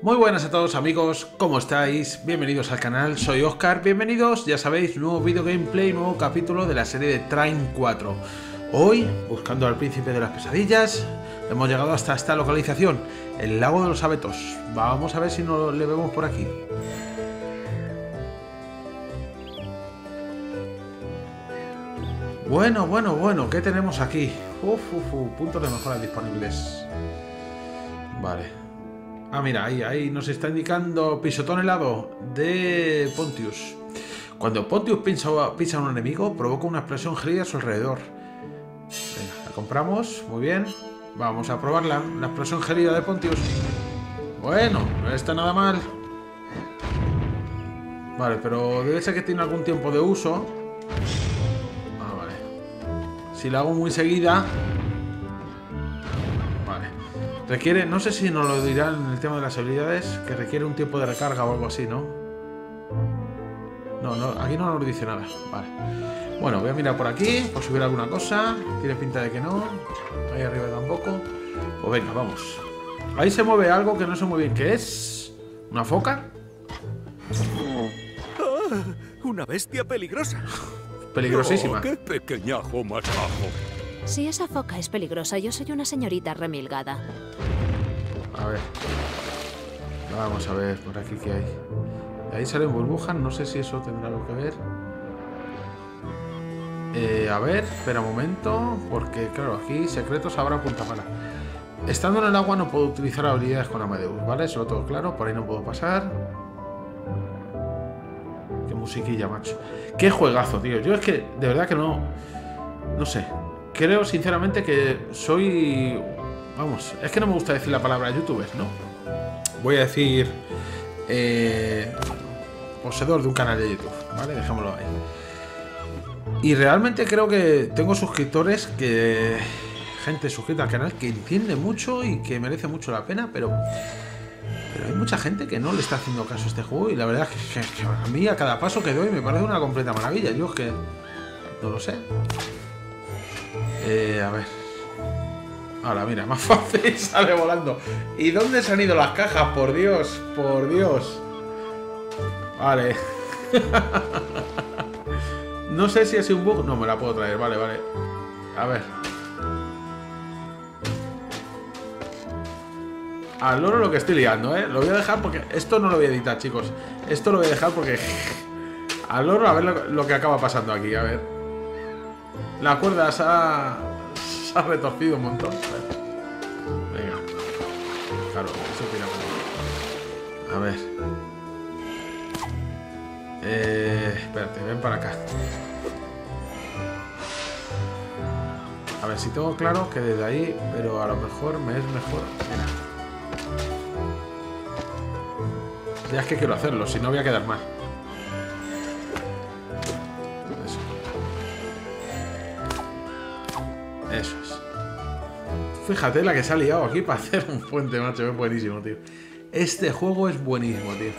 Muy buenas a todos amigos, ¿cómo estáis? Bienvenidos al canal, soy Oscar, bienvenidos, ya sabéis, nuevo video gameplay, nuevo capítulo de la serie de Train 4. Hoy, buscando al príncipe de las pesadillas, hemos llegado hasta esta localización, el lago de los abetos. Vamos a ver si no le vemos por aquí. Bueno, bueno, bueno, ¿qué tenemos aquí? Uf, uf, puntos de mejora disponibles. Vale. Ah, mira, ahí, ahí nos está indicando pisotón helado de Pontius. Cuando Pontius pisa, pisa a un enemigo, provoca una explosión gélida a su alrededor. Venga, la compramos, muy bien. Vamos a probarla, la explosión gélida de Pontius. Bueno, no está nada mal. Vale, pero debe ser que tiene algún tiempo de uso. Ah, vale. Si la hago muy seguida, Requiere, no sé si nos lo dirán en el tema de las habilidades, que requiere un tiempo de recarga o algo así, ¿no? No, no, aquí no nos dice nada. Vale. Bueno, voy a mirar por aquí, por si hubiera alguna cosa. Tiene pinta de que no. Ahí arriba tampoco. Pues venga, vamos. Ahí se mueve algo que no sé muy bien qué es. ¿Una foca? Ah, una bestia peligrosa. Peligrosísima. Oh, ¡Qué pequeñajo más bajo! Si esa foca es peligrosa, yo soy una señorita remilgada. A ver. Vamos a ver por aquí qué hay. ahí salen burbujas, no sé si eso tendrá algo que ver. Eh, a ver, espera un momento, porque claro, aquí secretos habrá punta mala. Estando en el agua no puedo utilizar habilidades con Amadeus, ¿vale? Eso todo claro, por ahí no puedo pasar. Qué musiquilla, macho. Qué juegazo, tío. Yo es que, de verdad que no... No sé, creo sinceramente que soy... Vamos, es que no me gusta decir la palabra youtuber, ¿no? Voy a decir... Eh, poseedor de un canal de YouTube, ¿vale? Dejémoslo ahí. Y realmente creo que tengo suscriptores que... Gente suscrita al canal que entiende mucho y que merece mucho la pena, pero... Pero hay mucha gente que no le está haciendo caso a este juego y la verdad es que, que a mí a cada paso que doy me parece una completa maravilla. Yo es que... No lo sé. Eh, a ver. Ahora, mira, más fácil sale volando. ¿Y dónde se han ido las cajas? Por Dios, por Dios. Vale. no sé si ha sido un bug. No, me la puedo traer. Vale, vale. A ver. Al loro lo que estoy liando, ¿eh? Lo voy a dejar porque... Esto no lo voy a editar, chicos. Esto lo voy a dejar porque... Al loro a ver lo, que acaba pasando aquí, a ver. La cuerda se ha, se ha retorcido un montón. Venga. Claro, eso tira A ver. Eh, espérate, ven para acá. A ver si tengo claro que desde ahí, pero a lo mejor me es mejor. Mira. Ya es que quiero hacerlo, si no voy a quedar mal. Fíjate la que se ha liado aquí para hacer un puente, macho. Es buenísimo, tío. Este juego es buenísimo, tío.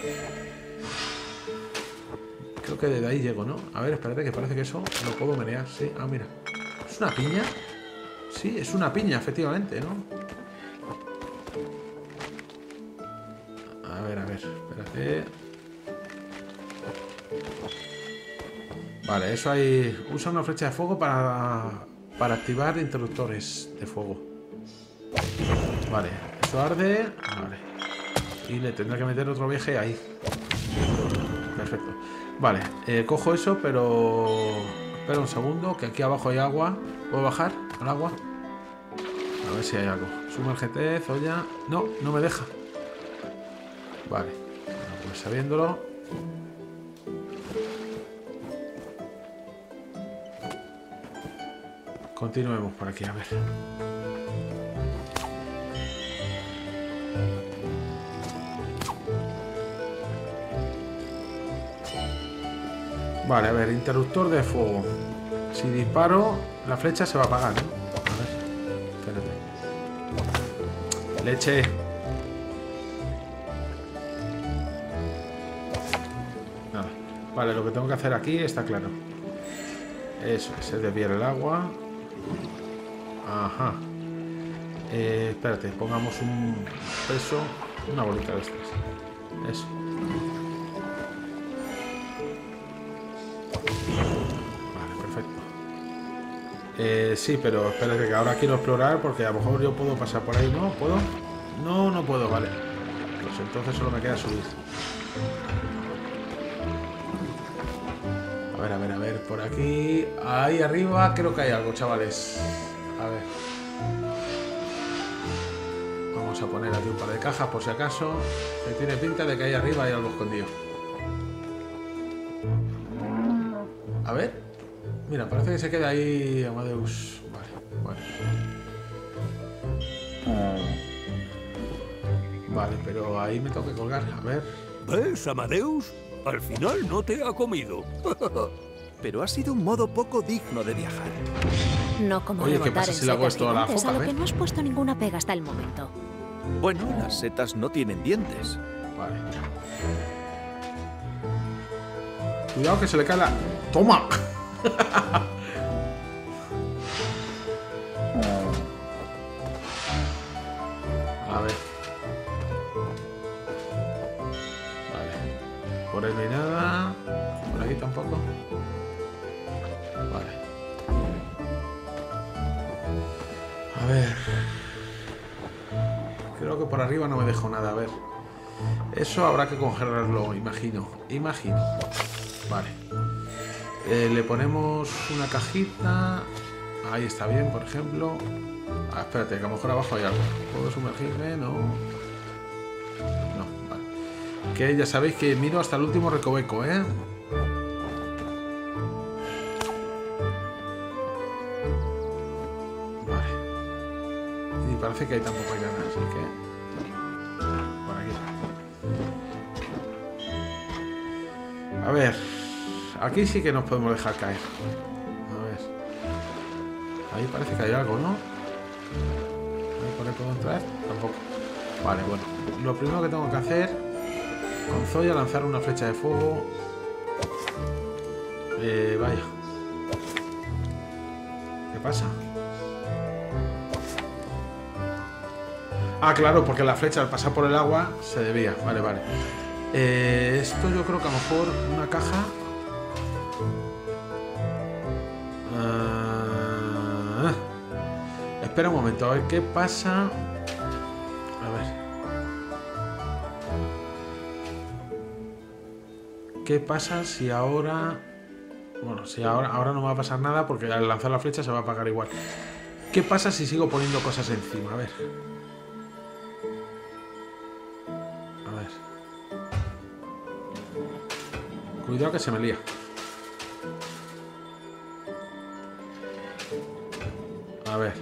Creo que desde ahí llego, ¿no? A ver, espérate, que parece que eso lo puedo menear. Sí, ah, mira. ¿Es una piña? Sí, es una piña, efectivamente, ¿no? A ver, a ver, espérate. Vale, eso ahí... Usa una flecha de fuego para para activar interruptores de fuego. Vale, esto arde. Vale. Y le tendré que meter otro viaje ahí. Perfecto. Vale, eh, cojo eso, pero... Espera un segundo, que aquí abajo hay agua. ¿Puedo bajar al agua? A ver si hay algo. Sumergete, Zoya... No, no me deja. Vale. pues sabiéndolo... Continuemos por aquí, a ver. Vale, a ver, interruptor de fuego. Si disparo, la flecha se va a apagar. A ver, espérate. Leche. Nada. Vale, lo que tengo que hacer aquí está claro. Eso es, es desviar el agua. Ajá. Eh, espérate, pongamos un peso. Una bolita de estas. Eso. Eh, sí, pero espérate que ahora quiero explorar porque a lo mejor yo puedo pasar por ahí. ¿No? ¿Puedo? No, no puedo, vale. Pues entonces solo me queda subir. A ver, a ver, a ver, por aquí. Ahí arriba creo que hay algo, chavales. A ver. Vamos a poner aquí un par de cajas por si acaso. Que tiene pinta de que ahí arriba hay algo escondido. Que se queda ahí Amadeus. Vale, bueno. Vale, pero ahí me tengo que colgar. A ver. ¿Ves, Amadeus? Al final no te ha comido. Pero ha sido un modo poco digno de viajar. No como Oye, ¿qué pasa si le hago esto a la foca, a lo eh? que no has puesto ninguna pega hasta el momento. Bueno, las setas no tienen dientes. Vale. Cuidado que se le cae la. ¡Toma! dejo nada. A ver. Eso habrá que congelarlo, imagino. Imagino. Vale. Eh, le ponemos una cajita. Ahí está bien, por ejemplo. Ah, espérate, que a lo mejor abajo hay algo. ¿Puedo sumergirme? No. No, vale. Que ya sabéis que miro hasta el último recoveco, ¿eh? Vale. Y parece que ahí tampoco hay nada, así que... A ver. Aquí sí que nos podemos dejar caer. A ver. Ahí parece que hay algo, ¿no? Ahí por ahí puedo entrar. Tampoco. Vale, bueno. Lo primero que tengo que hacer. Con Zoya lanzar una flecha de fuego. Eh, vaya. ¿Qué pasa? Ah, claro, porque la flecha al pasar por el agua se debía. Vale, vale. Eh, esto yo creo que a lo mejor una caja. Ah, espera un momento, a ver qué pasa. A ver. ¿Qué pasa si ahora... Bueno, si ahora, ahora no me va a pasar nada porque al lanzar la flecha se va a apagar igual. ¿Qué pasa si sigo poniendo cosas encima? A ver. Cuidado que se me lía. A ver.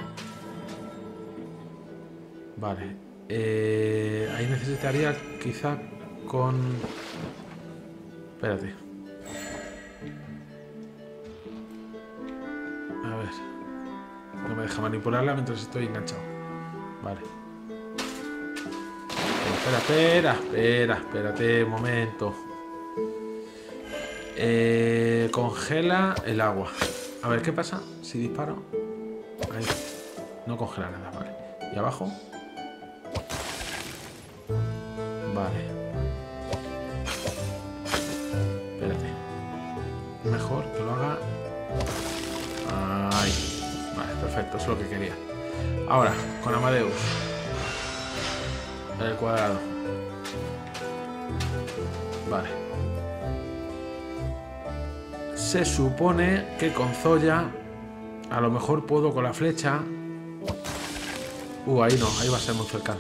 Vale. Eh, ahí necesitaría quizá con... Espérate. A ver. No me deja manipularla mientras estoy enganchado. Vale. Espera, espera, espera, espérate un momento. Eh, congela el agua. A ver, ¿qué pasa si disparo? Ahí. No congela nada, vale. ¿Y abajo? Vale. Espérate. Mejor que lo haga. Ahí. Vale, perfecto, eso es lo que quería. Ahora, con Amadeus. El cuadrado. Se supone que con Zoya a lo mejor puedo con la flecha. Uh, ahí no, ahí va a ser muy cercano.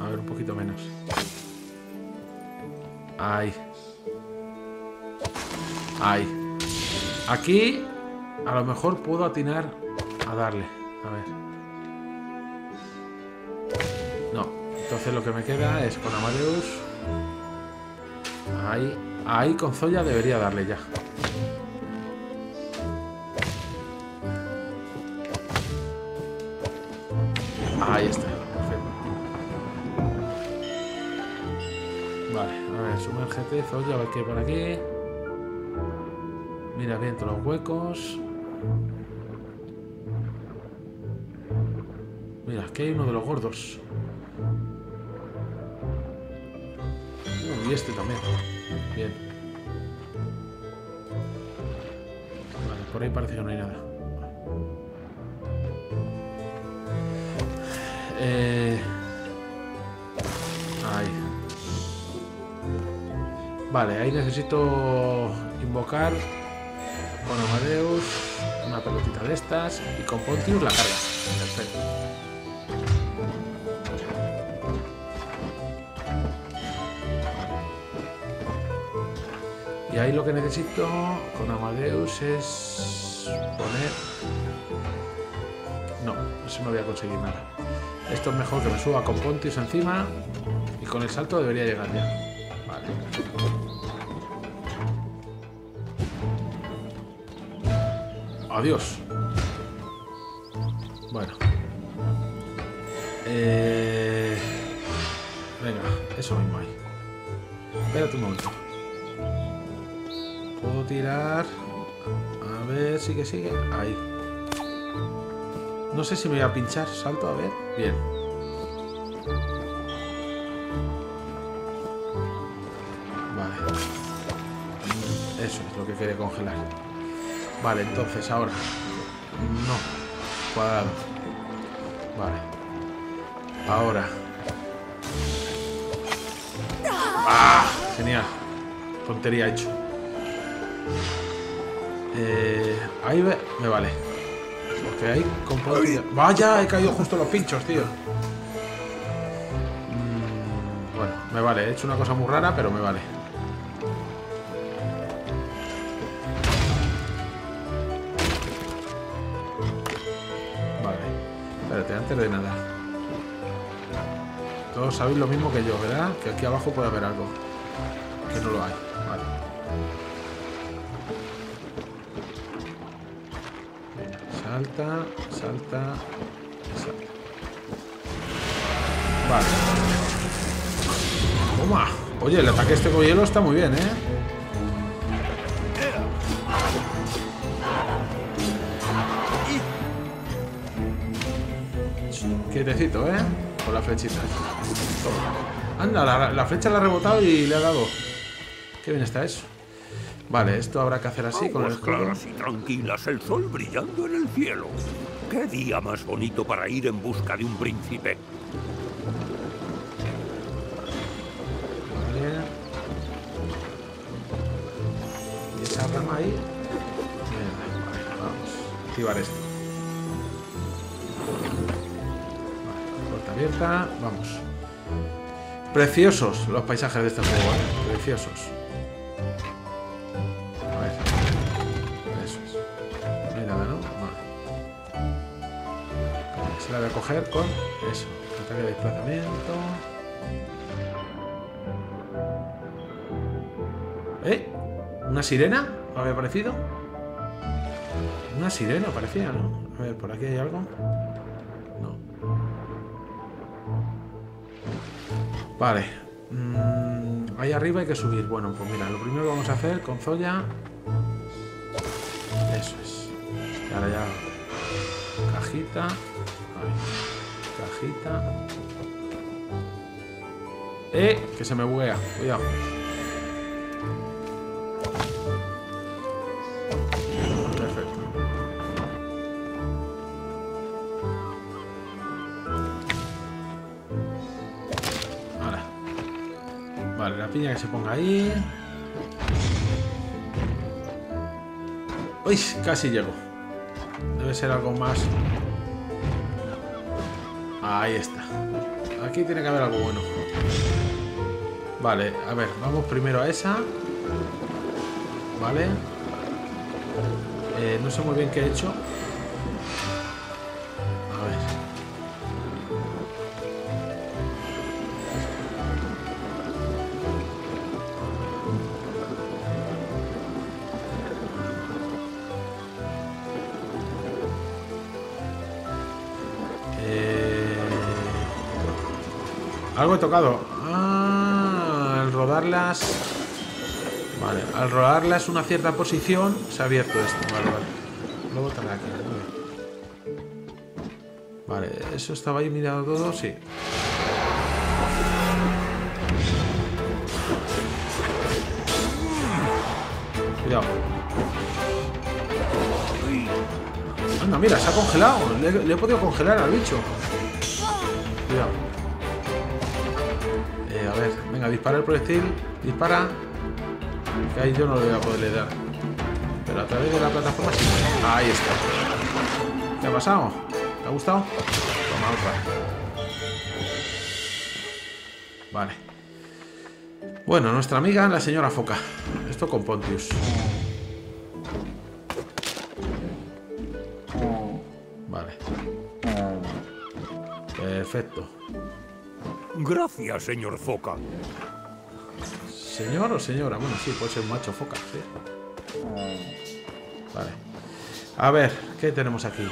A ver, un poquito menos. Ahí. Ahí. Aquí a lo mejor puedo atinar a darle. A ver. No. Entonces lo que me queda es con Amadeus. Ahí. Ahí con Zoya debería darle ya. Ahí está. Perfecto. Vale, a ver, sumérgete, Zoya, a ver qué hay por aquí. Mira bien todos los huecos. Mira, aquí hay uno de los gordos. y este también. Por ahí parece que no hay nada. Eh... Ahí. Vale, ahí necesito invocar con Amadeus una pelotita de estas y con Pontius la carga. Perfecto. Y ahí lo que necesito con Amadeus es poner... No, eso no voy a conseguir nada. Esto es mejor que me suba con Pontius encima y con el salto debería llegar ya. Vale. Adiós. Bueno. Eh... Venga, eso mismo ahí. Espérate un momento. Tirar. A ver, sigue, sigue. Ahí. No sé si me voy a pinchar. Salto, a ver. Bien. Vale. Eso es lo que quiere congelar. Vale, entonces ahora. No. Cuadrado. Vale. Ahora. ¡Ah! Genial. Tontería hecho. Eh, ahí me, me vale. Porque ahí poder- Vaya, he caído justo los pinchos, tío. Mm, bueno, me vale. He hecho una cosa muy rara, pero me vale. Vale. Espérate, antes de nada. Todos sabéis lo mismo que yo, ¿verdad? Que aquí abajo puede haber algo. Que no lo hay. Salta, salta, salta. Vale. Toma. Oye, el ataque este con hielo está muy bien, ¿eh? Quietecito, ¿eh? Con la flechita. Toma. Anda, la, la flecha la ha rebotado y le ha dado. Qué bien está eso. Vale, esto habrá que hacer así con el Aguas escudo. claras y tranquilas, el sol brillando en el cielo. ¿Qué día más bonito para ir en busca de un príncipe? Vale. Y esa rama ahí. Vale, vamos. Activar esto. Vale, puerta abierta. Vamos. Preciosos los paisajes de este juego, ¿eh? Preciosos. Con eso. Ataque de desplazamiento. ¿Eh? ¿Una sirena? ¿Me había parecido? Una sirena parecía, ¿no? A ver, ¿por aquí hay algo? No. Vale. Mm, ahí arriba hay que subir. Bueno, pues mira, lo primero que vamos a hacer con Zoya... Eso es. Y ahora ya... Cajita. Cajita. ¡Eh! Que se me buguea. Cuidado. Perfecto. Ahora. Vale, la piña que se ponga ahí. Uy, casi llego. Debe ser algo más. Ahí está. Aquí tiene que haber algo bueno. Vale, a ver, vamos primero a esa. Vale. Eh, no sé muy bien qué he hecho. Algo he tocado. Ah, al rodarlas... Vale, al rodarlas una cierta posición se ha abierto esto. Vale, vale. Luego botaré aquí. Vale. vale, eso estaba ahí mirado todo, sí. Cuidado. Anda, mira, se ha congelado. Le he podido congelar al bicho. Venga, dispara el proyectil. Dispara. Que ahí yo no le voy a poder dar. Pero a través de la plataforma. Ahí está. ¿Qué ha pasado? ¿Te ha gustado? Toma otra. Vale. Bueno, nuestra amiga, la señora Foca. Esto con Pontius. Vale. Perfecto. Gracias, señor Foca. ¿Señor o señora? Bueno, sí, puede ser macho foca, sí. Vale. A ver, ¿qué tenemos aquí?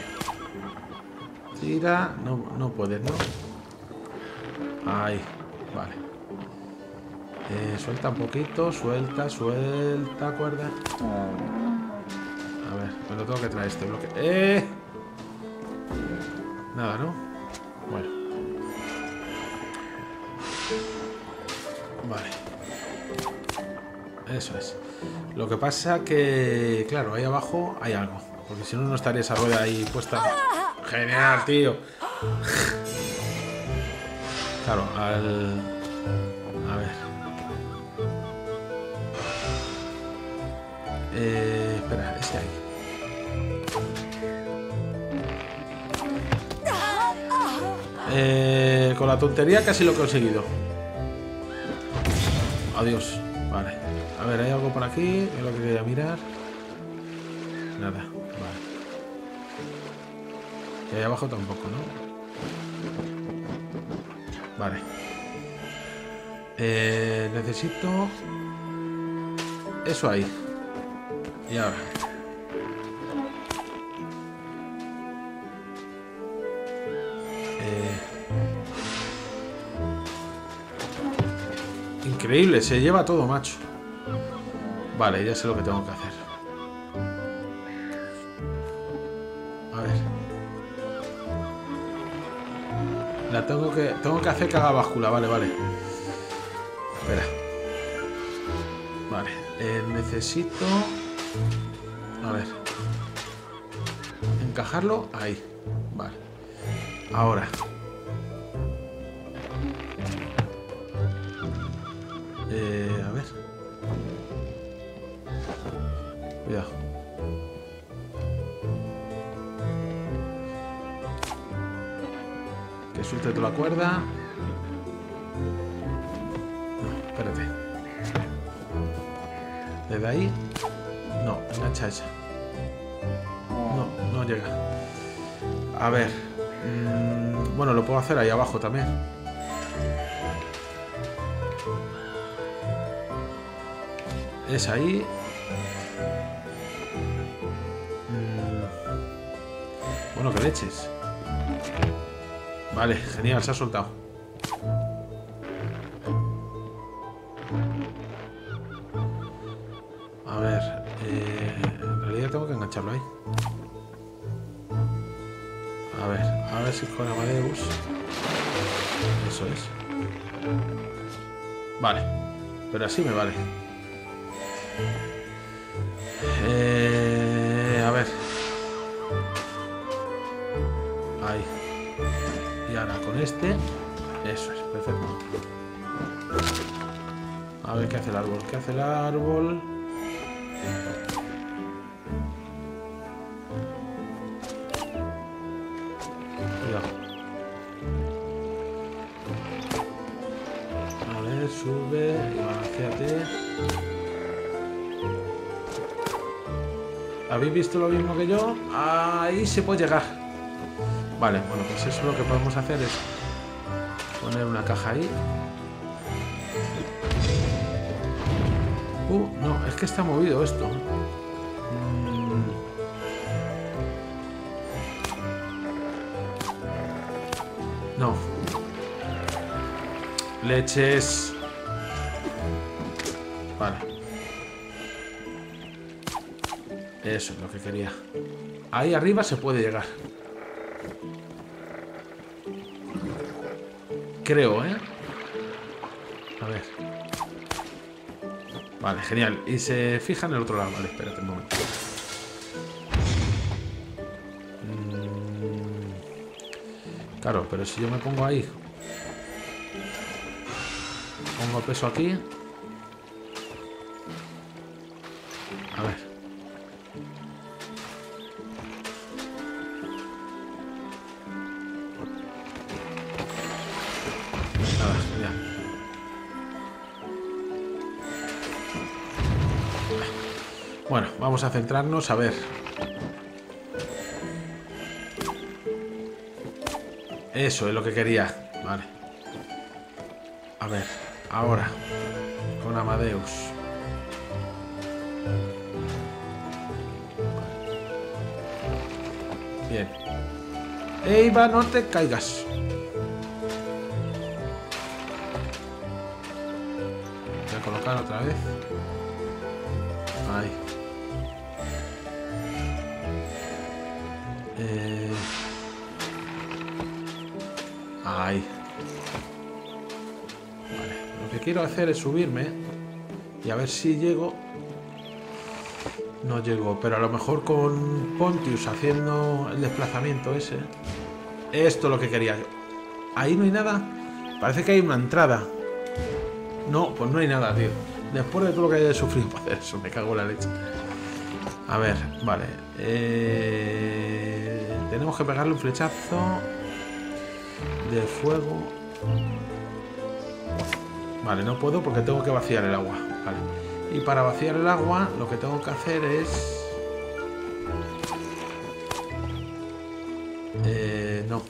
Tira. No, no puedes, ¿no? Ahí. Vale. Eh, suelta un poquito. Suelta, suelta, cuerda. A ver, me lo tengo que traer este bloque. ¡Eh! Nada, ¿no? Eso es. Lo que pasa que, claro, ahí abajo hay algo. Porque si no, no estaría esa rueda ahí puesta. Genial, tío. Claro, al... A ver. Eh, espera, ese ahí. Eh, con la tontería casi lo he conseguido. Adiós. A ver, ¿hay algo por aquí? Es lo que quería mirar. Nada. Vale. Y ahí abajo tampoco, ¿no? Vale. Eh, necesito... Eso ahí. Y ahora. Eh, Increíble, se lleva todo, macho. Vale, ya sé lo que tengo que hacer. A ver. La tengo que. Tengo que hacer que haga báscula, vale, vale. Espera. Vale. eh, necesito. A ver. Encajarlo ahí. Vale. Ahora. Cuerda. No, espérate. Desde ahí. No, engancha esa. No, no llega. A ver. mm, bueno, lo puedo hacer ahí abajo también. Es ahí. Mm. Bueno, que leches. Vale, genial, se ha soltado. A ver, eh, en realidad tengo que engancharlo ahí. A ver, a ver si con Amadeus. Eso es. Vale, pero así me vale. Eh, este. Eso es, perfecto. A ver qué hace el árbol. ¿Qué hace el árbol? Cuidado. A ver, sube balanceate. ¿Habéis visto lo mismo que yo? Ahí se puede llegar. Vale, bueno, pues eso lo que podemos hacer es poner una caja ahí. Uh, no, es que está movido esto. Mm. No. Leches. Vale. Eso es lo que quería. Ahí arriba se puede llegar. Creo, ¿eh? A ver. Vale, genial. Y se fija en el otro lado. Vale, espérate un momento. Mm, Claro, pero si yo me pongo ahí. Pongo peso aquí. Vamos a centrarnos a ver. Eso es lo que quería. Vale. A ver, ahora. Con Amadeus. Bien. Eva, no te caigas. A colocar otra vez. Ahí. Quiero hacer es subirme y a ver si llego. No llego, pero a lo mejor con Pontius haciendo el desplazamiento ese. Esto es lo que quería. Ahí no hay nada. Parece que hay una entrada. No, pues no hay nada, tío. Después de todo lo que haya sufrido para hacer eso, me cago en la leche. A ver, vale. Eh, tenemos que pegarle un flechazo de fuego. Vale, no puedo porque tengo que vaciar el agua. Y para vaciar el agua, lo que tengo que hacer es. Eh, no.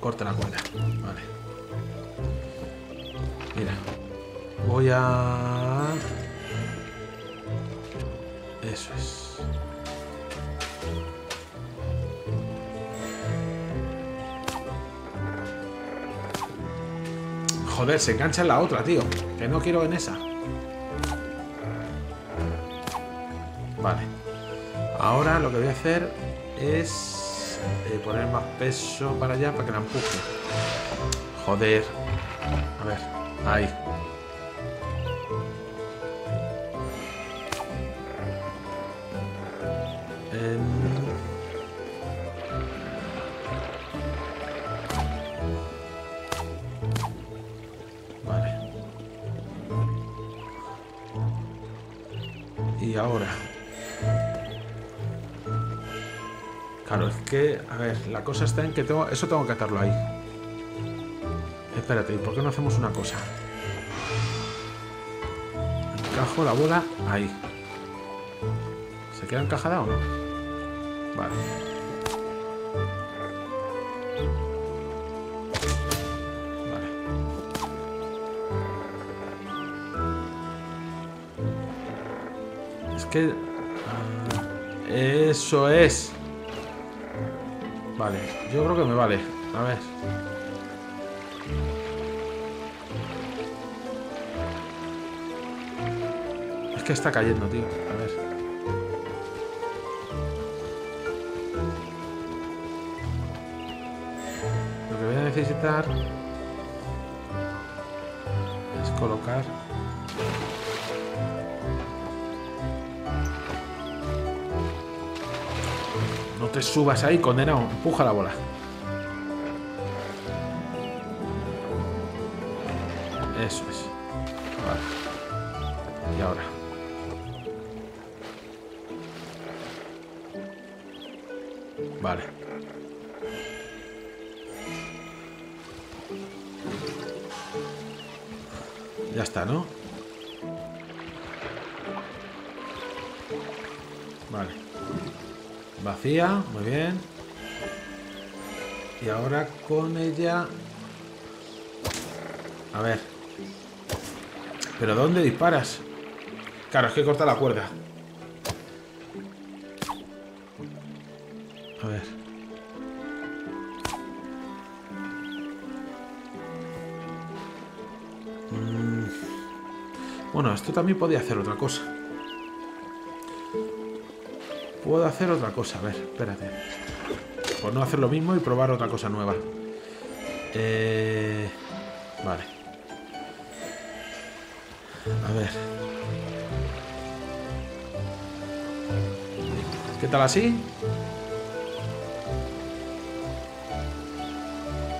Corta la cuerda. Vale. Mira. Voy a... Eso es. Joder, se engancha en la otra, tío. Que no quiero en esa. Vale. Ahora lo que voy a hacer es eh, poner más peso para allá para que la empuje. Joder. A ver. Ahí. Ver, la cosa está en que tengo, eso tengo que atarlo ahí. Espérate, ¿y por qué no hacemos una cosa? Encajo la bola ahí. ¿Se queda encajada o no? Vale. Vale. Es que... ah, eso es. Vale, yo creo que me vale. A ver. Es que está cayendo, tío. A ver. Lo que voy a necesitar es colocar te subas ahí, condenado. Empuja la bola. Con ella... A ver. ¿Pero dónde disparas? Claro, es que corta la cuerda. A ver. Mm. Bueno, esto también podía hacer otra cosa. Puedo hacer otra cosa. A ver, espérate. Por no hacer lo mismo y probar otra cosa nueva. Eh, vale. A ver. ¿Qué tal así?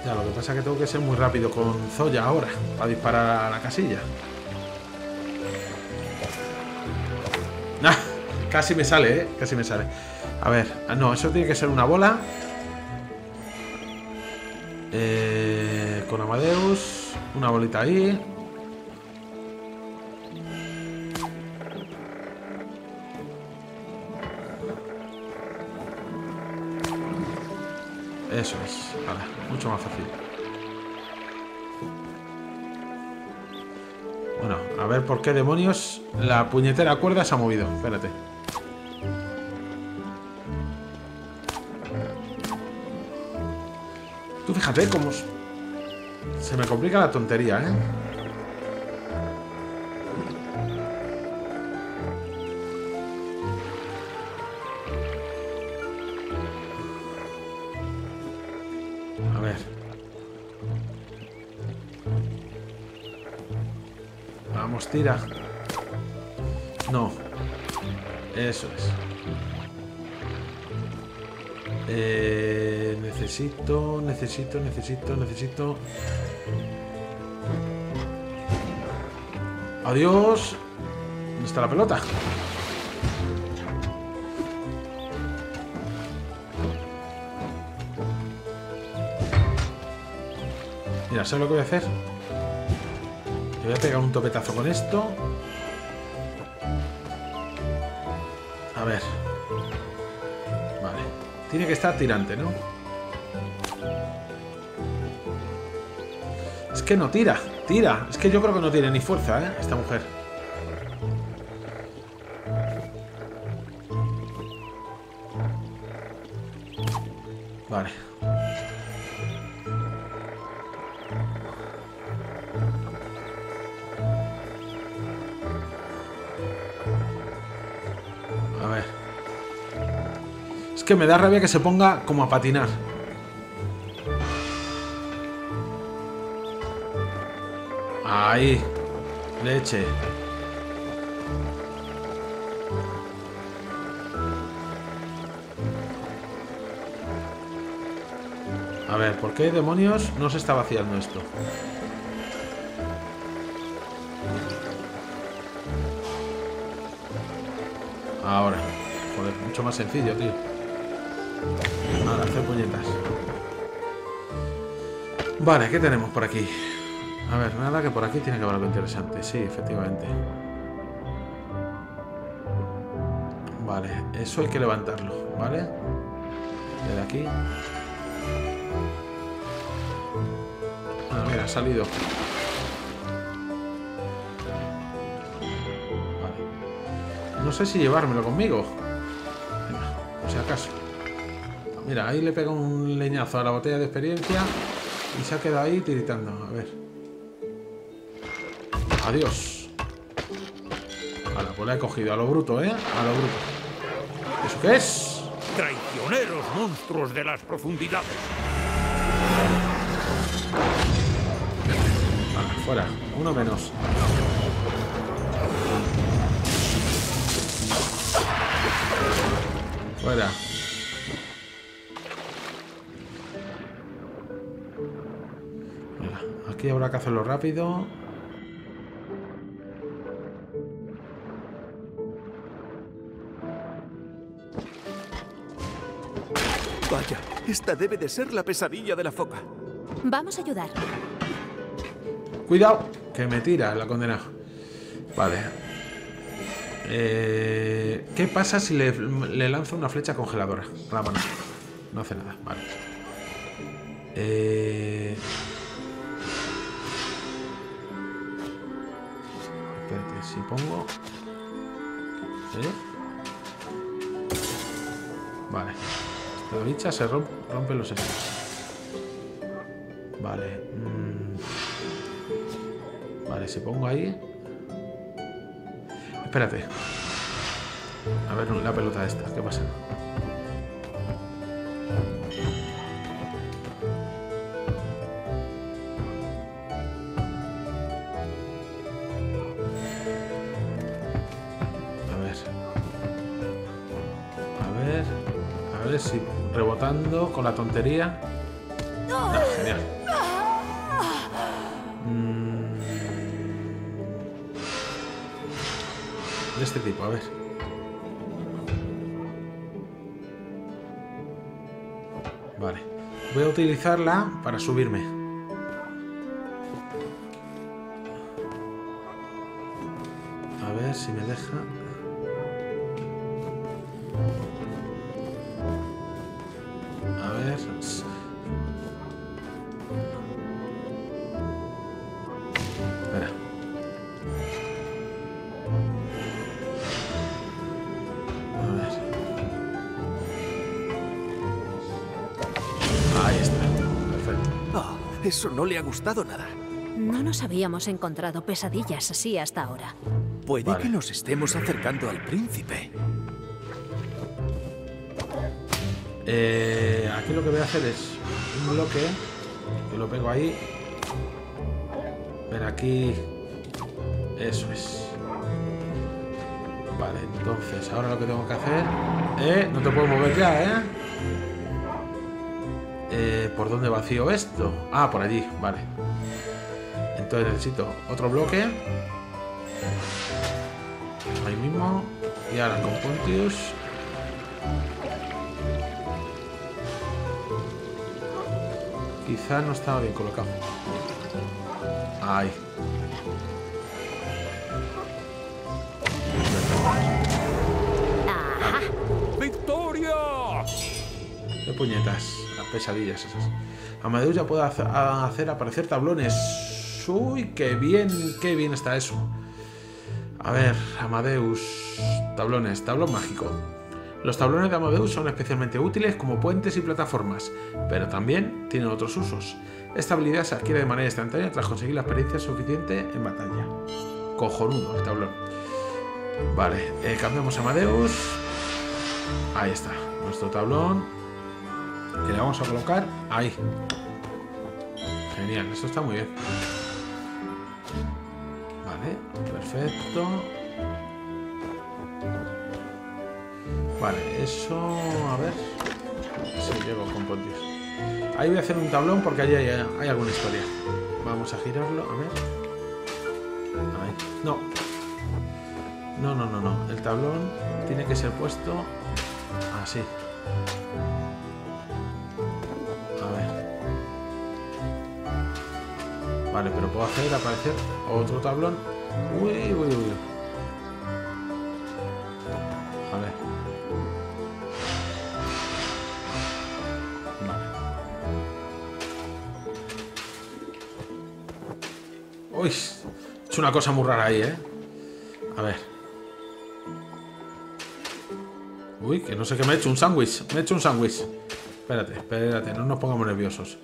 Ya, lo que pasa es que tengo que ser muy rápido con Zoya ahora para disparar a la casilla. Ah, casi me sale, ¿eh? Casi me sale. A ver, ah, no, eso tiene que ser una bola. Una bolita ahí. Eso es. Vale, mucho más fácil. Bueno, a ver por qué demonios la puñetera cuerda se ha movido. Espérate. Tú fíjate cómo se me complica la tontería, ¿eh? A ver. Vamos, tira. No. Eso es. Eh, necesito, necesito, necesito, necesito. Adiós. ¿Dónde está la pelota? Mira, ¿sabes lo que voy a hacer? Le voy a pegar un topetazo con esto. A ver. Vale. Tiene que estar tirante, ¿no? Que no tira, tira. Es que yo creo que no tiene ni fuerza, ¿eh? Esta mujer. Vale. A ver. Es que me da rabia que se ponga como a patinar. Ahí. Leche. A ver, ¿por qué demonios no se está vaciando esto? Ahora. Joder, mucho más sencillo, tío. Nada, hacer puñetas. Vale, ¿qué tenemos por aquí? A ver, nada que por aquí tiene que haber algo interesante. Sí, efectivamente. Vale, eso hay que levantarlo, ¿vale? Desde aquí. Ah, mira, ha salido. Vale. No sé si llevármelo conmigo. Venga, por si acaso. Mira, ahí le pega un leñazo a la botella de experiencia y se ha quedado ahí tiritando. A ver. Adiós. Vale, pues la he cogido a lo bruto, ¿eh? A lo bruto. ¿Eso qué es? Traicioneros monstruos de las profundidades. Vale, fuera. Uno menos. Fuera. Aquí habrá que hacerlo rápido. Esta debe de ser la pesadilla de la foca. Vamos a ayudar. Cuidado, que me tira la condena. Vale. Eh, ¿Qué pasa si le, le lanzo una flecha congeladora a la mano? No hace nada, vale. Eh... Espérate, si pongo... ¿Eh? Vale. Esta bicha se rompe, rompe los estos. Vale. mm. Vale, si pongo ahí... Espérate. A ver, la pelota esta, ¿qué pasa? Con la tontería. Ah, genial. Mm. De este tipo, a ver. Vale. Voy a utilizarla para subirme. Eso no le ha gustado nada. No nos habíamos encontrado pesadillas así hasta ahora. Puede Vale. que nos estemos acercando al príncipe. Eh, aquí lo que voy a hacer es un bloque que lo pego ahí. Ven aquí. Eso es. Vale, entonces ahora lo que tengo que hacer. Eh, no te puedo mover ya, ¿eh? Eh, ¿Por dónde vacío esto? Ah, por allí, vale. Entonces necesito otro bloque. Ahí mismo. Y ahora con Pontius. Quizá no estaba bien colocado. Ahí. ¡Victoria! Qué puñetas. Las pesadillas esas. Amadeus ya puede hacer aparecer tablones. Uy, qué bien, qué bien está eso. A ver, Amadeus. Tablones, tablón mágico. Los tablones de Amadeus son especialmente útiles como puentes y plataformas, pero también tienen otros usos. Esta habilidad se adquiere de manera instantánea tras conseguir la experiencia suficiente en batalla. Cojonudo el tablón. Vale, eh, cambiamos a Amadeus. Ahí está, nuestro tablón. Que le vamos a colocar ahí. Genial, esto está muy bien. Vale, perfecto. Vale, eso... A ver. Si llego con Pontius. Ahí voy a hacer un tablón porque allí hay, hay alguna historia. Vamos a girarlo, a ver. Ahí. No. No, no, no, no. El tablón tiene que ser puesto así. Vale, pero puedo hacer aparecer otro tablón. Uy, uy, uy. A ver. Vale. Uy, hecho una cosa muy rara ahí, ¿eh? A ver. Uy, que no sé qué me he hecho, un sándwich. Me he hecho un sándwich. Espérate, espérate, no nos pongamos nerviosos.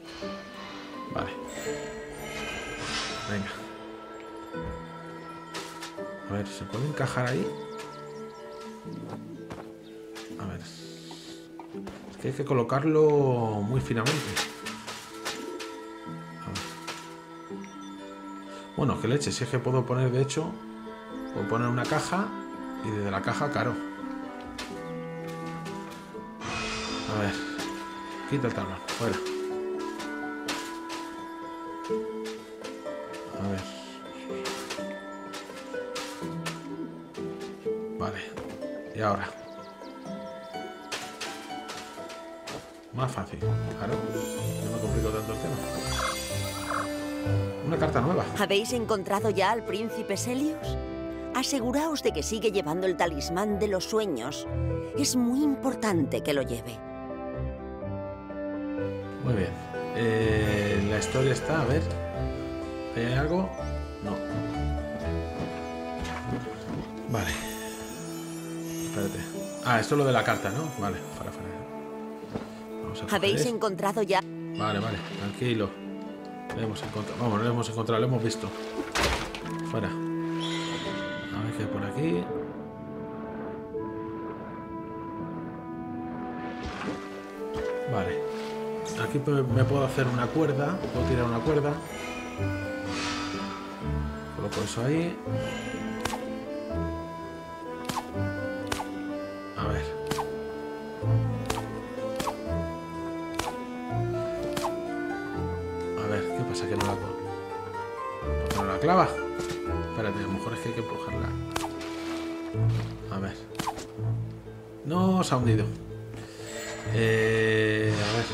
¿Se puede encajar ahí? A ver. Es que hay que colocarlo muy finamente. A ver. Bueno, que leche, si es que puedo poner, de hecho, puedo poner una caja y desde la caja, caro. A ver. Quita el tablón, fuera. Vale. Y ahora. Más fácil. Claro. No me complico tanto el tema. Una carta nueva. ¿Habéis encontrado ya al príncipe Celios? Aseguraos de que sigue llevando el talismán de los sueños. Es muy importante que lo lleve. Muy bien. Eh, la historia está, a ver. ¿Hay algo? No. Vale. Ah, esto es lo de la carta, ¿no? Vale, para, para. Vamos a ¿Habéis encontrado ya? Vale, vale, tranquilo. Lo hemos encontrado. Vamos, lo hemos encontrado, lo hemos visto. Fuera. A ver qué hay por aquí. Vale. Aquí me me puedo hacer una cuerda. Puedo tirar una cuerda. Coloco eso ahí. Ha hundido. Eh, a ver.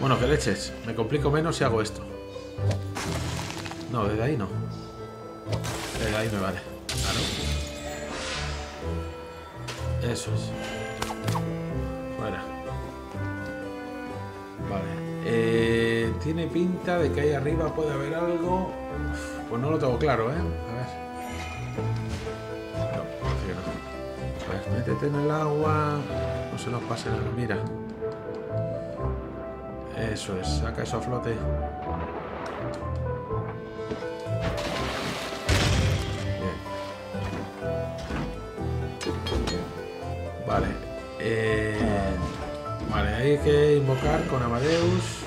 Bueno, que leches. Me complico menos si hago esto. No, desde ahí no. Desde ahí me vale. Claro. Eso es. Fuera. Vale. Eh, tiene pinta de que ahí arriba puede haber algo. Pues no lo tengo claro, ¿eh? A ver. En el agua. No se nos pase nada. Mira. Eso es. Saca eso a flote. Vale. Eh, vale, hay que invocar con Amadeus.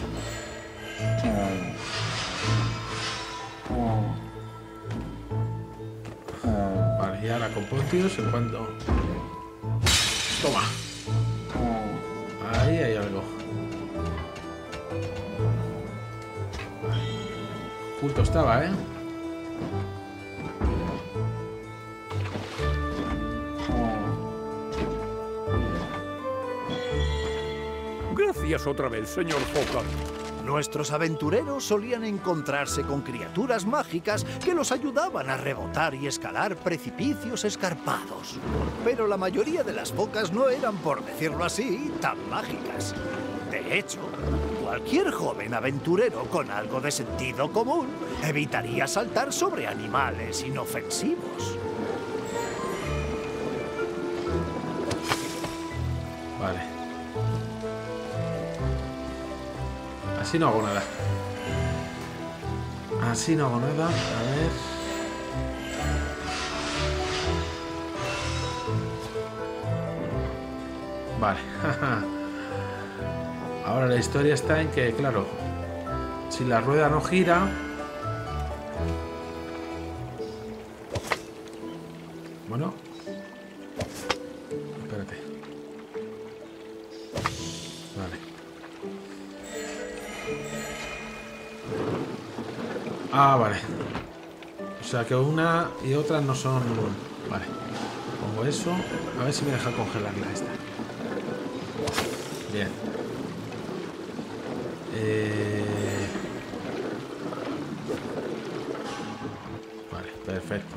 Vale, y ahora con Pontius en cuanto... Toma. Ahí hay algo. Oculto estaba, ¿eh? Gracias otra vez, señor Foca. Nuestros aventureros solían encontrarse con criaturas mágicas que los ayudaban a rebotar y escalar precipicios escarpados. Pero la mayoría de las focas no eran, por decirlo así, tan mágicas. De hecho, cualquier joven aventurero con algo de sentido común evitaría saltar sobre animales inofensivos. Así no hago nada. Así no hago nada. A ver. Vale. Ahora la historia está en que, claro, si la rueda no gira... que una y otra no son... Vale. Pongo eso. A ver si me deja congelarla esta. Bien. Eh... Vale, perfecto.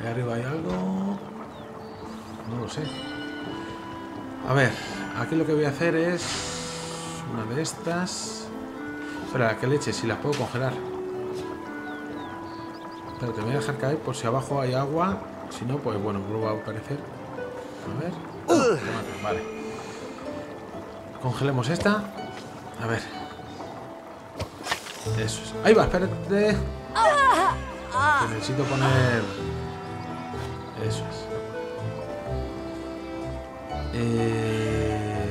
Ahí arriba hay algo... No lo sé. A ver, aquí lo que voy a hacer es... Una de estas... Espera, que leche, si las puedo congelar. Espera, te voy a dejar caer por si abajo hay agua. Si no, pues bueno, vuelvo a aparecer. A ver. Vale. Congelemos esta. A ver. Eso es. Ahí va, espérate. Que necesito poner. Eso es. Eh...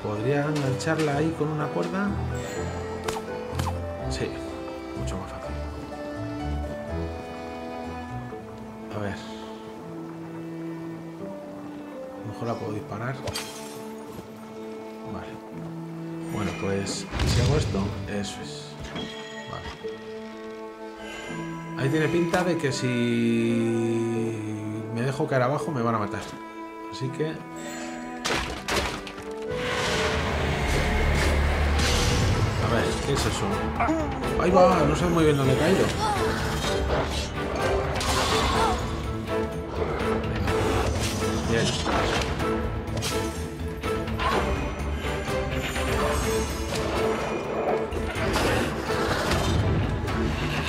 ¿Podría engancharla ahí con una cuerda? Sí, mucho más fácil. A ver. A lo mejor la puedo disparar. Vale. Bueno, pues si hago esto, eso es. Vale. Ahí tiene pinta de que si me dejo caer abajo me van a matar. Así que ¿qué es eso? Ahí va, no sé muy bien dónde he caído. Bien.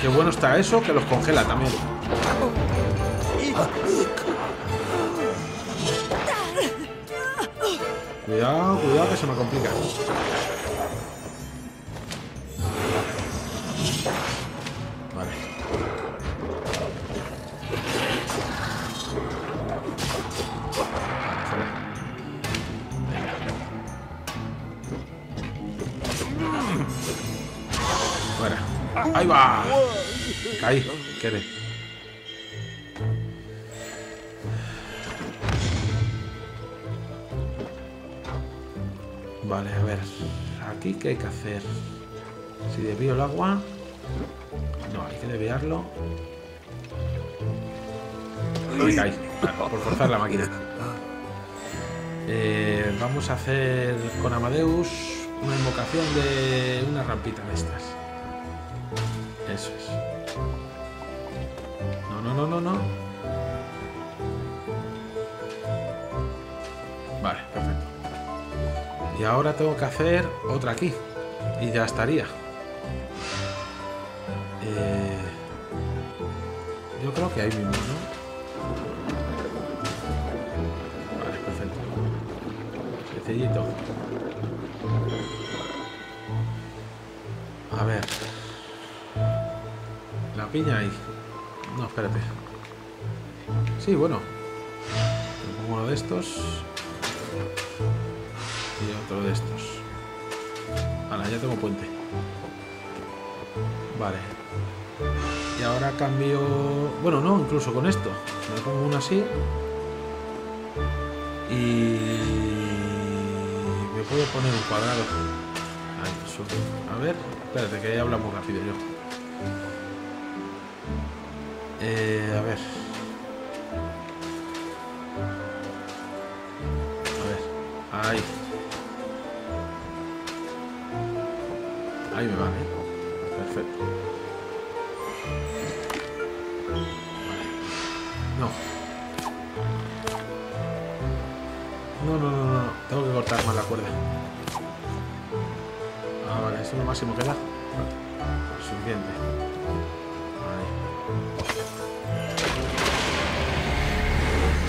Qué bueno está eso, que los congela también. Cuidado, cuidado que se me complica. ¡Ahí va! Caí. ¿Qué eres? Vale, a ver. Aquí, ¿qué hay que hacer? Si desvío el agua... No, hay que desviarlo. Me caí, por forzar la máquina. Eh, vamos a hacer con Amadeus una invocación de una rampita de estas. Eso es. No, no, no, no, no. Vale, perfecto. Y ahora tengo que hacer otra aquí. Y ya estaría. Eh, yo creo que ahí mismo, ¿no? Vale, perfecto. Sencillito. A ver. Piña ahí. No, espérate. Sí, bueno. Pongo uno de estos. Y otro de estos. Ahora, ya tengo puente. Vale. Y ahora cambio... Bueno, no, incluso con esto. Me pongo uno así. Y... Me puedo poner un cuadrado. A ver, espérate, que ahí habla muy rápido yo. Eh, a ver. A ver. Ahí. Ahí me vale. Perfecto. Vale. No. No, no, no, no. Tengo que cortar más la cuerda. Ah, vale. Eso es lo máximo que da. Vale. Suficiente. Ahí.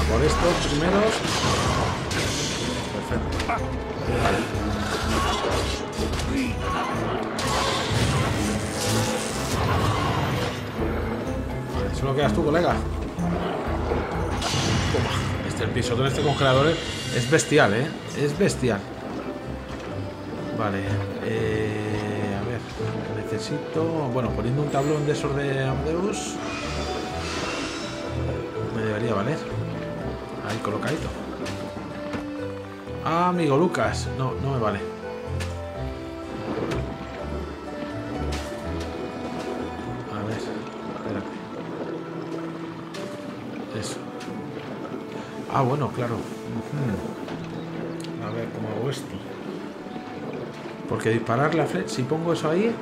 Por estos primeros. Perfecto. Vale, solo quedas tú, colega. Este el piso de este congelador es bestial, ¿eh? Es bestial. Vale. eh. Necesito... Bueno, poniendo un tablón de esos de Amadeus... Me debería valer. Ahí colocadito. Ah, amigo Lucas. No, no me vale. A ver, espérate. Eso. Ah, bueno, claro. A ver, ¿cómo hago esto? Porque disparar la flecha, si pongo eso ahí...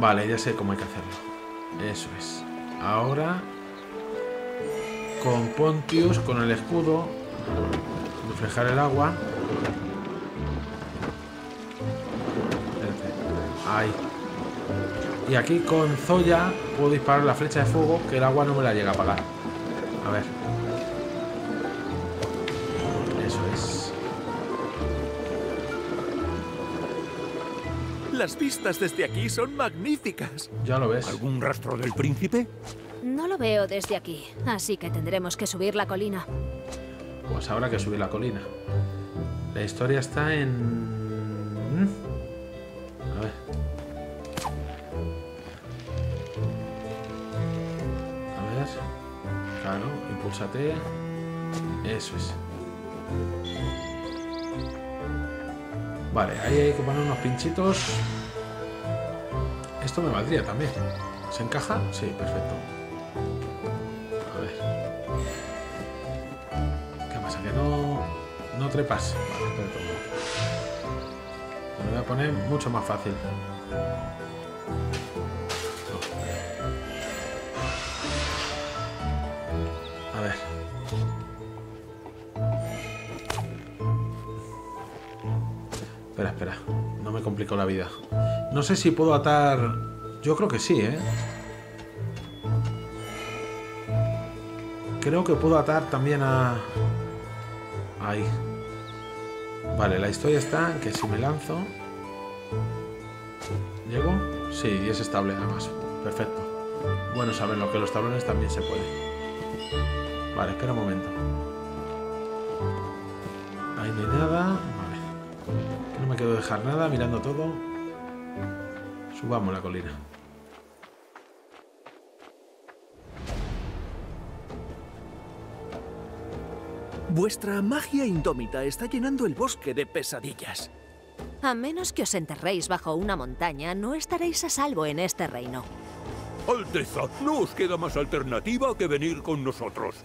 Vale, ya sé cómo hay que hacerlo. Eso es. Ahora... Con Pontius, con el escudo... Reflejar el agua. Ahí. Y aquí con Zoya puedo disparar la flecha de fuego que el agua no me la llega a apagar. A ver. Las vistas desde aquí son magníficas. Ya lo ves. ¿Algún rastro del príncipe? No lo veo desde aquí, así que tendremos que subir la colina. Pues habrá que subir la colina. La historia está en... A ver. A ver. Claro, impúlsate. Eso es. Vale, ahí hay que poner unos pinchitos. Esto me valdría también. ¿Se encaja? Sí, perfecto. A ver. ¿Qué pasa? Que no, no trepas. Vale, momento. Me voy a poner mucho más fácil. Complico la vida. No sé si puedo atar... Yo creo que sí, ¿eh? Creo que puedo atar también a... Ahí. Vale, la historia está en que si me lanzo... ¿Llego? Sí, y es estable además. Perfecto. Bueno saberlo, que los tablones también se puede. Vale, espera un momento. Ahí no hay nada. Que no me quiero dejar nada, mirando todo. Subamos la colina. Vuestra magia indómita está llenando el bosque de pesadillas. A menos que os enterréis bajo una montaña, no estaréis a salvo en este reino. Alteza, no os queda más alternativa que venir con nosotros.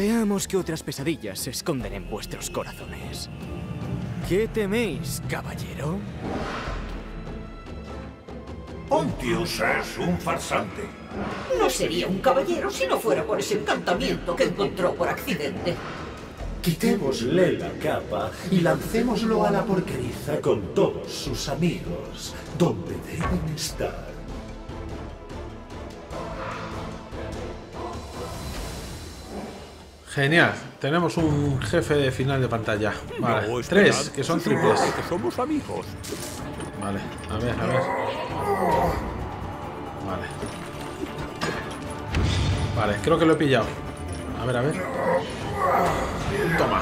Veamos qué otras pesadillas se esconden en vuestros corazones. ¿Qué teméis, caballero? Pontius es un farsante. No sería un caballero si no fuera por ese encantamiento que encontró por accidente. Quitémosle la capa y lancémoslo a la porqueriza con todos sus amigos, donde deben estar. Genial. Tenemos un jefe de final de pantalla. Vale. No, Tres, que son triples. que somos amigos. Vale, a ver, a ver. Vale. Vale, creo que lo he pillado. A ver, a ver. Toma.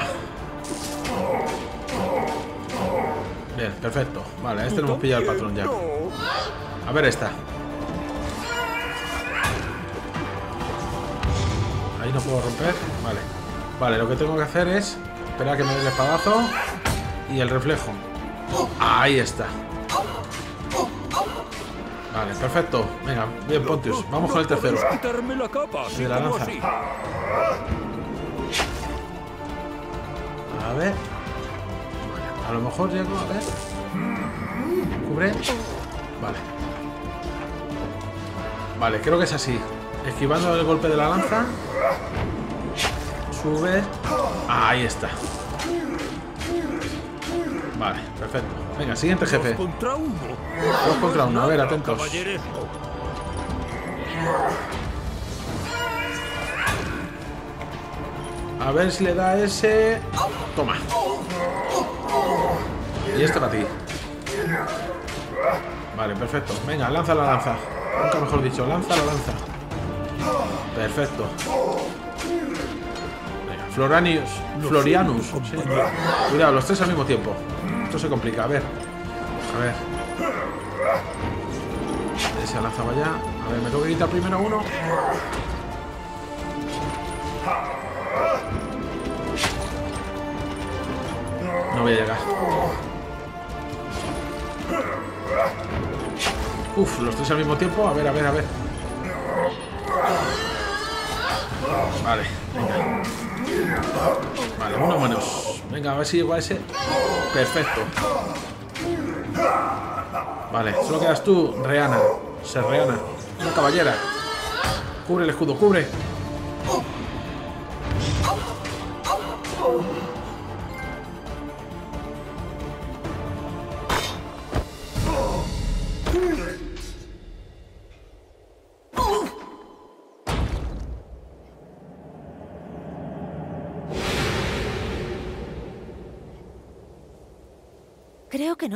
Bien, perfecto. Vale, a este lo hemos pillado el patrón ya. A ver esta. Ahí no puedo romper. Vale. Vale, lo que tengo que hacer es esperar a que me dé el espadazo y el reflejo. Ahí está. Vale, perfecto. Venga, bien, Pontius. Vamos con el tercero. Quitarme la lanza. A ver. Vale, a lo mejor llego a ver. Cubre. Vale. Vale, creo que es así. Esquivando el golpe de la lanza. Sube. Ahí está. Vale, perfecto. Venga, siguiente jefe. Dos contra uno. Dos contra uno. A ver, atentos. A ver si le da ese. Toma. Y este para ti. Vale, perfecto. Venga, lanza la lanza. Nunca mejor dicho, lanza la lanza. Perfecto. Floranius. Florianus. sí. Cuidado, los tres al mismo tiempo. Esto se complica. A ver. A ver. Ese lanza para allá. A ver, me tengo que quitar primero uno. No voy a llegar. Uf, los tres al mismo tiempo. A ver, a ver, a ver. Vale, venga. Vale, uno menos. Venga, a ver si llego a ese. Perfecto. Vale, solo quedas tú, Reana. Ser Reana. Una caballera. Cubre el escudo, cubre.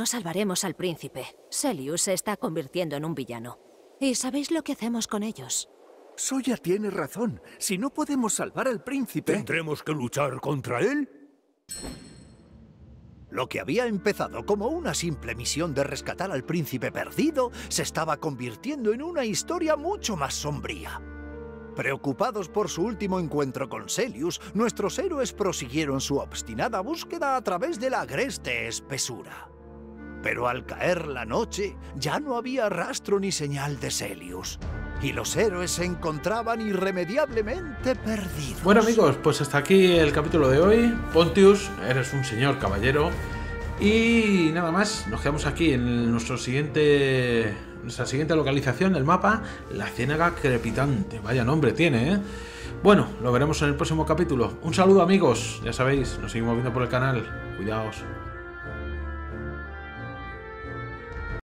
No salvaremos al príncipe. Celius se está convirtiendo en un villano. ¿Y sabéis lo que hacemos con ellos? Soya tiene razón. Si no podemos salvar al príncipe... ¿Tendremos que luchar contra él? Lo que había empezado como una simple misión de rescatar al príncipe perdido se estaba convirtiendo en una historia mucho más sombría. Preocupados por su último encuentro con Celius, nuestros héroes prosiguieron su obstinada búsqueda a través de la agreste espesura. Pero al caer la noche, ya no había rastro ni señal de Celius. Y los héroes se encontraban irremediablemente perdidos. Bueno amigos, pues hasta aquí el capítulo de hoy. Pontius, eres un señor caballero. Y nada más, nos quedamos aquí en nuestro siguiente, nuestra siguiente localización del mapa, la Ciénaga Crepitante. Vaya nombre tiene, ¿eh? Bueno, lo veremos en el próximo capítulo. Un saludo amigos, ya sabéis, nos seguimos viendo por el canal. Cuidaos.